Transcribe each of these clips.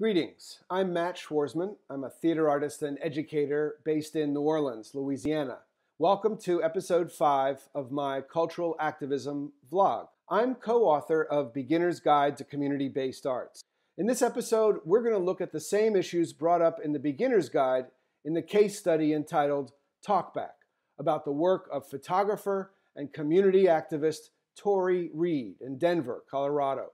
Greetings. I'm Matt Schwarzman. I'm a theater artist and educator based in New Orleans, Louisiana. Welcome to episode 5 of my cultural activism vlog. I'm co author of Beginner's Guide to Community Based Arts. In this episode, we're going to look at the same issues brought up in the Beginner's Guide in the case study entitled Talkback about the work of photographer and community activist Tori Reed in Denver, Colorado.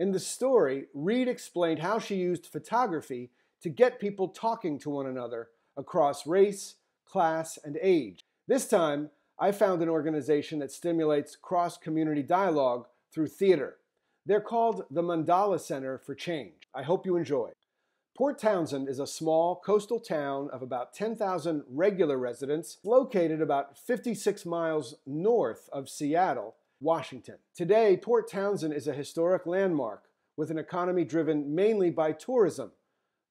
In the story, Reed explained how she used photography to get people talking to one another across race, class, and age. This time, I found an organization that stimulates cross community dialogue through theater. They're called the Mandala Center for Change. I hope you enjoy. Port Townsend is a small coastal town of about 10,000 regular residents located about 56 miles north of Seattle Washington. Today, Port Townsend is a historic landmark with an economy driven mainly by tourism.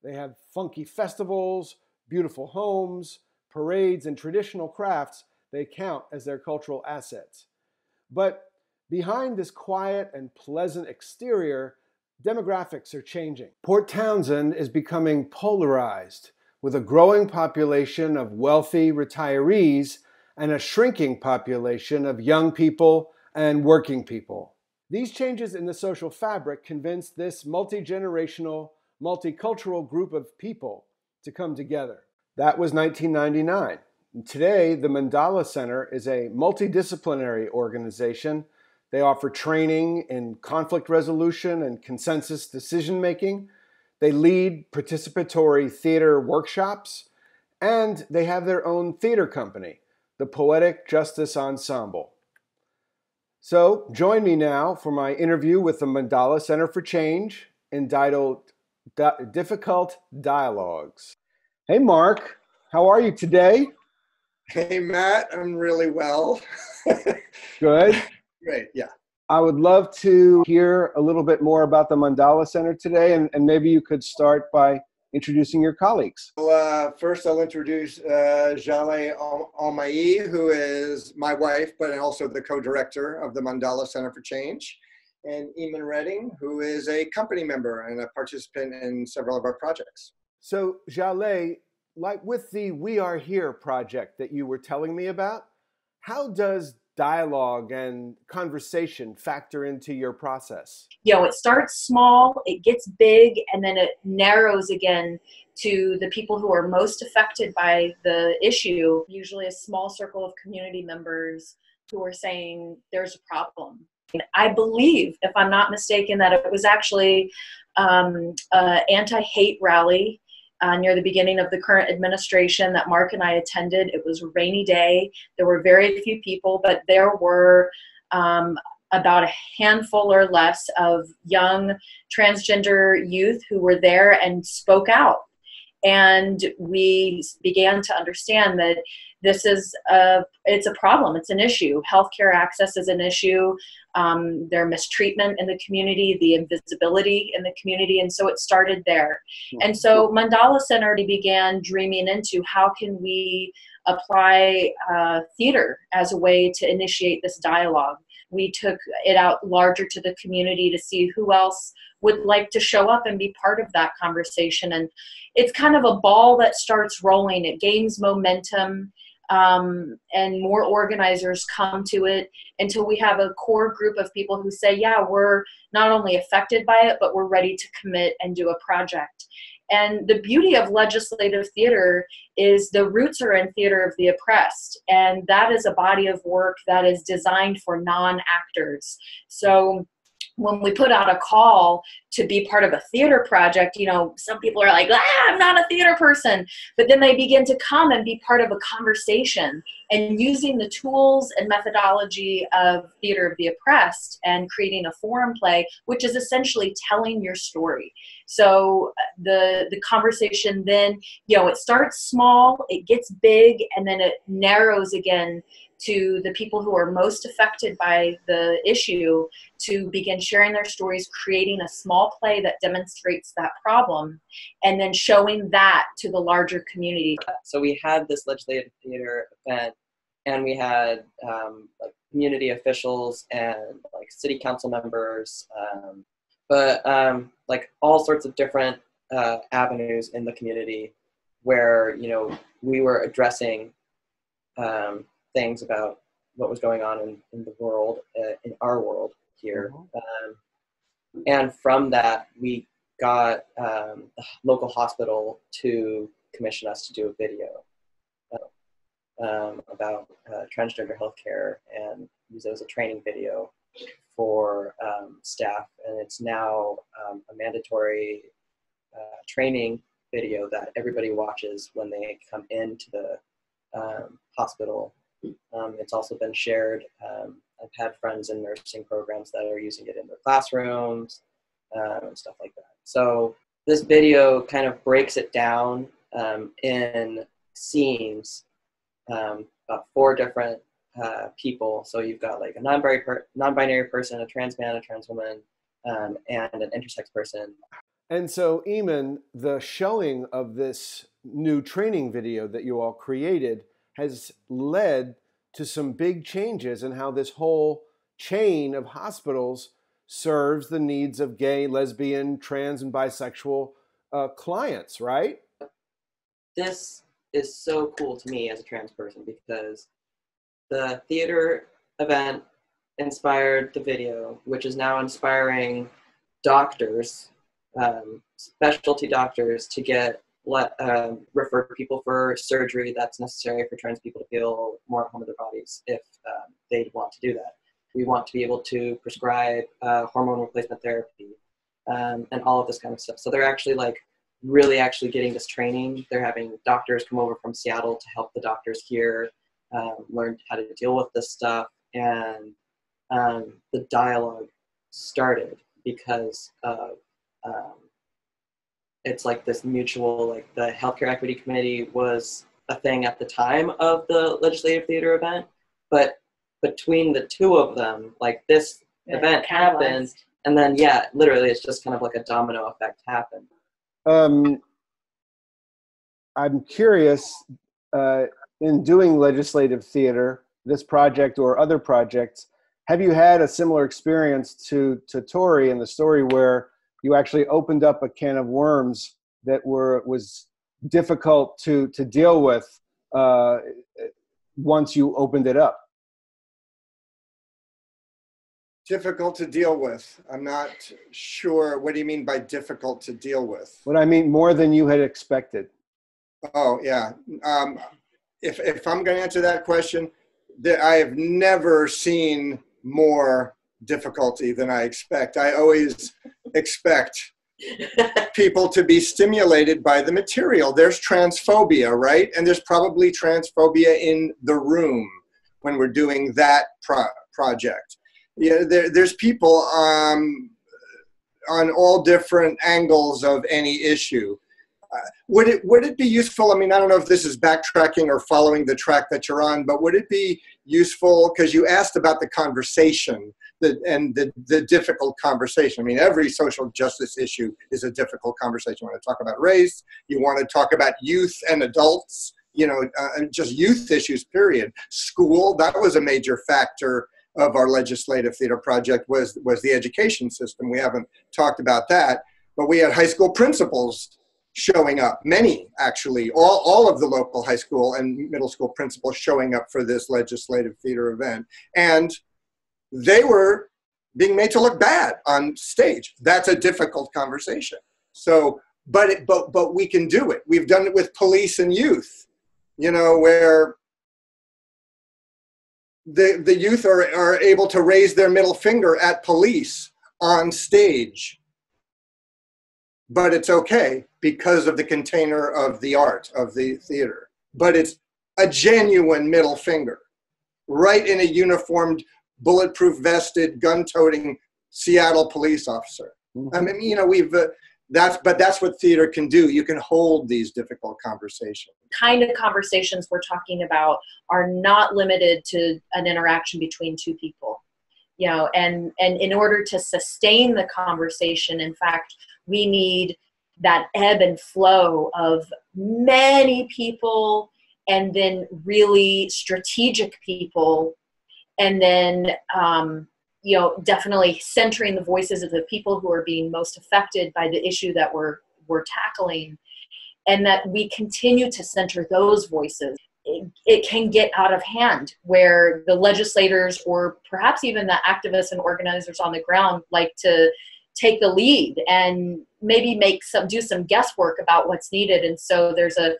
They have funky festivals, beautiful homes, parades, and traditional crafts they count as their cultural assets. But behind this quiet and pleasant exterior, demographics are changing. Port Townsend is becoming polarized with a growing population of wealthy retirees and a shrinking population of young people and working people. These changes in the social fabric convinced this multi generational, multicultural group of people to come together. That was 1999. Today, the Mandala Center is a multidisciplinary organization. They offer training in conflict resolution and consensus decision making. They lead participatory theater workshops, and they have their own theater company, the Poetic Justice Ensemble. So, join me now for my interview with the Mandala Center for Change entitled Difficult Dialogues. Hey, Marc, how are you today? Hey, Matt, I'm really well. Good. Great, yeah. I would love to hear a little bit more about the Mandala Center today, and, and maybe you could start by introducing your colleagues. Well, uh, first, I'll introduce uh, Zhaleh Almaee, who is my wife, but also the co-director of the Mandala Center for Change, and Eamon Redding, who is a company member and a participant in several of our projects. So, Zhaleh, like with the We Are Here project that you were telling me about, how does dialogue and conversation factor into your process? You know, it starts small, it gets big, and then it narrows again to the people who are most affected by the issue, usually a small circle of community members who are saying there's a problem. I believe, if I'm not mistaken, that it was actually um, an anti hate rally uh, near the beginning of the current administration that Marc and I attended. It was a rainy day. There were very few people, but there were um, about a handful or less of young transgender youth who were there and spoke out. And we began to understand that this is a it's a problem it's an issue. Healthcare access is an issue. Um, their mistreatment in the community the invisibility in the community and so it started there. And so mandala center already began dreaming into how can we apply uh, theater as a way to initiate this dialogue. We took it out larger to the community to see who else would like to show up and be part of that conversation. And it's kind of a ball that starts rolling. It gains momentum um, and more organizers come to it until we have a core group of people who say, yeah, we're not only affected by it, but we're ready to commit and do a project. And the beauty of legislative theater is the roots are in theater of the oppressed. And that is a body of work that is designed for non actors. So when we put out a call to be part of a theater project, you know, some people are like, ah, I'm not a theater person. But then they begin to come and be part of a conversation and using the tools and methodology of theater of the oppressed and creating a forum play, which is essentially telling your story. So uh, the the conversation then, you know, it starts small, it gets big, and then it narrows again to the people who are most affected by the issue to begin sharing their stories, creating a small play that demonstrates that problem, and then showing that to the larger community. So we had this legislative theater event, and we had um, like community officials and like city council members. Um, but um, like all sorts of different uh, avenues in the community where you know we were addressing um, things about what was going on in, in the world, uh, in our world here. Mm-hmm. Um, and from that, we got um, the local hospital to commission us to do a video uh, um, about uh, transgender healthcare and use it as a training video for um, staff. And it's now um, a mandatory uh, training video that everybody watches when they come into the um, hospital. Um, it's also been shared. Um, I've had friends in nursing programs that are using it in their classrooms um, and stuff like that. So this video kind of breaks it down um, in scenes, um, about four different uh, people. So you've got like a non-binary, per- non-binary person, a trans man, a trans woman, and an intersex person. And so, Eamon, the showing of this new training video that you all created has led to some big changes in how this whole chain of hospitals serves the needs of gay, lesbian, trans, and bisexual uh, clients, right? This is so cool to me as a trans person because the theater event inspired the video, which is now inspiring doctors um, specialty doctors to get let um, refer people for surgery that's necessary for trans people to feel more at home in their bodies if um, they want to do that. We want to be able to prescribe uh, hormone replacement therapy um, and all of this kind of stuff. So they're actually like really actually getting this training. They're having doctors come over from Seattle to help the doctors here um, learn how to deal with this stuff. And um, the dialogue started because of um, it's like this mutual like the healthcare equity committee was a thing at the time of the legislative theater event but between the two of them like this yeah, event happened and then yeah literally it's just kind of like a domino effect happened. Um, i'm curious uh, in doing legislative theater this project or other projects have you had a similar experience to to tori in the story where you actually opened up a can of worms that were was difficult to to deal with uh, once you opened it up. Difficult to deal with. I'm not sure. What do you mean by difficult to deal with? What I mean more than you had expected. Oh yeah. Um, if if I'm going to answer that question, that I have never seen more difficulty than I expect. I always expect people to be stimulated by the material. There's transphobia, right? And there's probably transphobia in the room when we're doing that pro- project. Yeah, there, there's people um, on all different angles of any issue. Would it would it be useful? I mean, I don't know if this is backtracking or following the track that you're on, but would it be useful because you asked about the conversation the, and the, the difficult conversation. I mean, every social justice issue is a difficult conversation. You want to talk about race, you want to talk about youth and adults, you know, uh, just youth issues, period. School, that was a major factor of our legislative theater project was, was the education system. We haven't talked about that, but we had high school principals showing up many actually all, all of the local high school and middle school principals showing up for this legislative theater event and they were being made to look bad on stage. That's a difficult conversation. So, but it, but but we can do it. We've done it with police and youth, you know, where the the youth are, are able to raise their middle finger at police on stage. But it's okay because of the container of the art of the theater. But it's a genuine middle finger, right in a uniformed bulletproof vested, gun toting Seattle police officer. Mm-hmm. I mean, you know, we've. Uh, that's but that's what theater can do you can hold these difficult conversations kind of conversations we're talking about are not limited to an interaction between two people you know and and in order to sustain the conversation in fact we need that ebb and flow of many people and then really strategic people and then um, you know, definitely centering the voices of the people who are being most affected by the issue that we're we're tackling, and that we continue to center those voices. It, it can get out of hand where the legislators or perhaps even the activists and organizers on the ground like to take the lead and maybe make some do some guesswork about what's needed and so there's a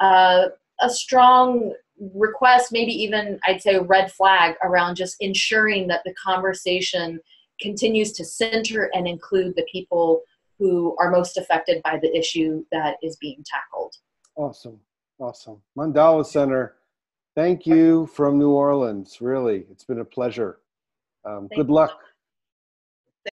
uh, a strong request, maybe even I'd say a red flag around just ensuring that the conversation continues to center and include the people who are most affected by the issue that is being tackled. Awesome. Awesome. Mandala Center, thank you from New Orleans. Really, it's been a pleasure. Um, good luck.